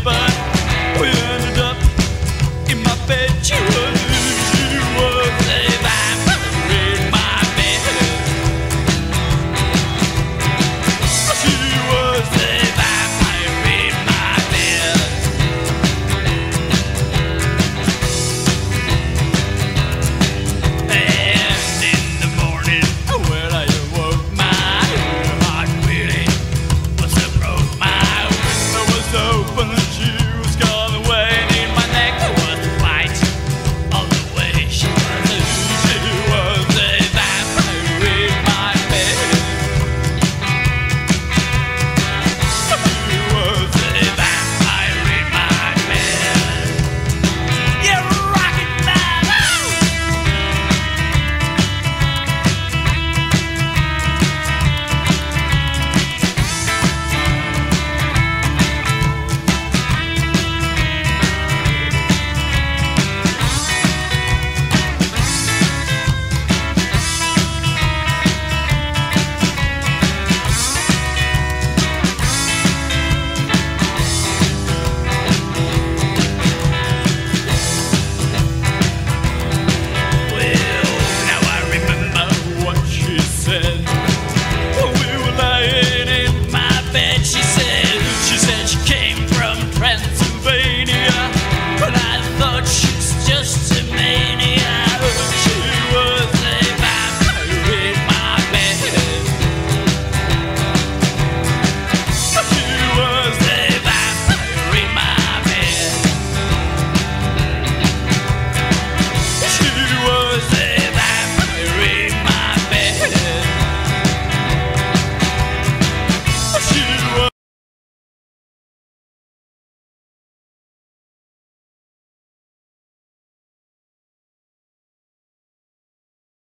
but